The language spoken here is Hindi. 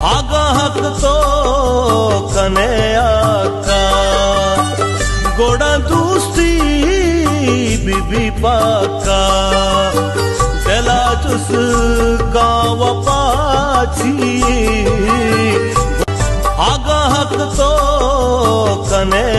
आगा हक तो कने आका। गोड़ा दूसरी बीबी पाका। चला चुस गाँव पाची आगा हक तो कने